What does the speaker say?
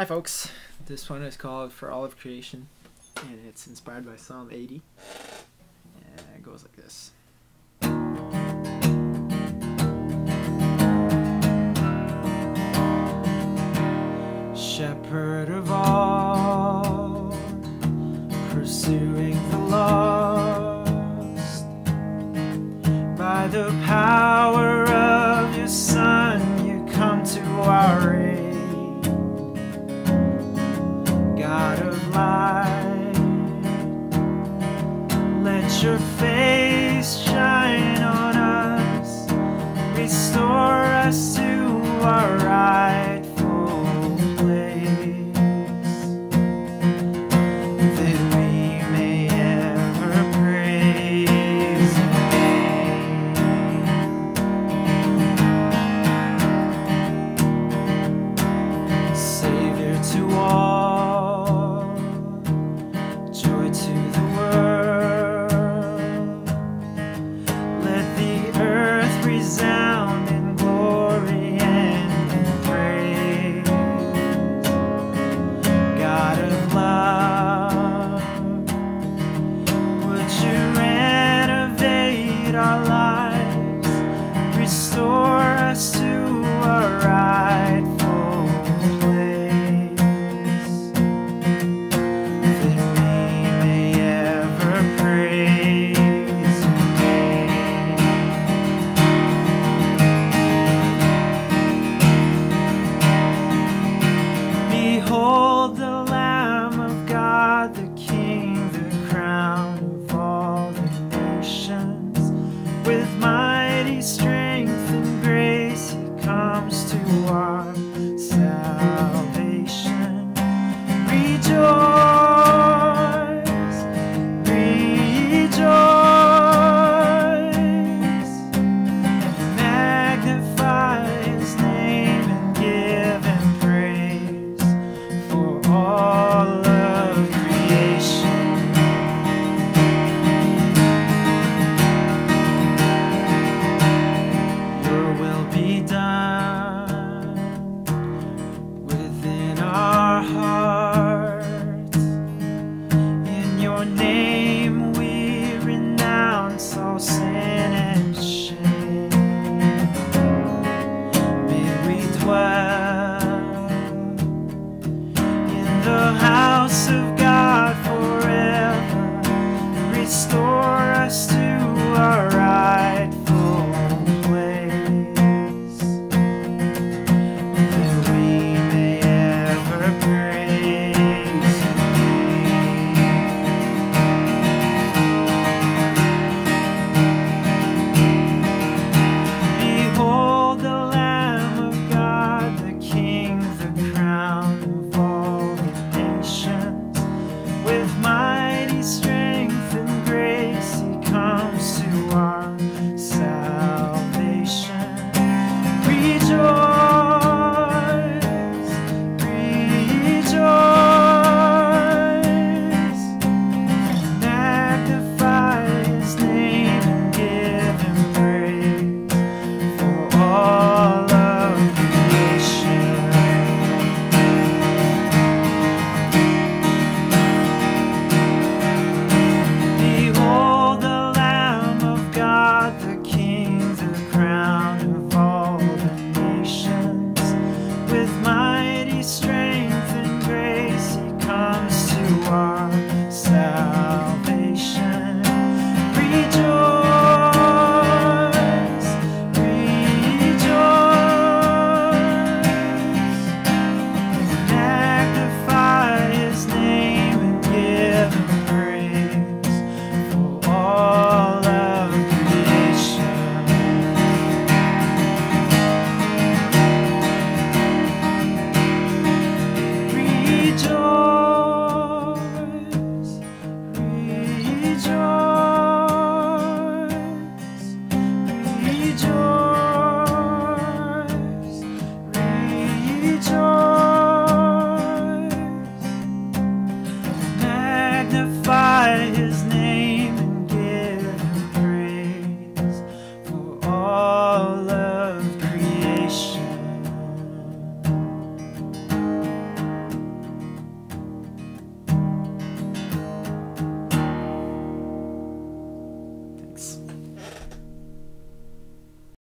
Hi, folks. This one is called For All of Creation, and it's inspired by Psalm 80. And it goes like this. Shepherd of all, pursuing hold the name. rejoice.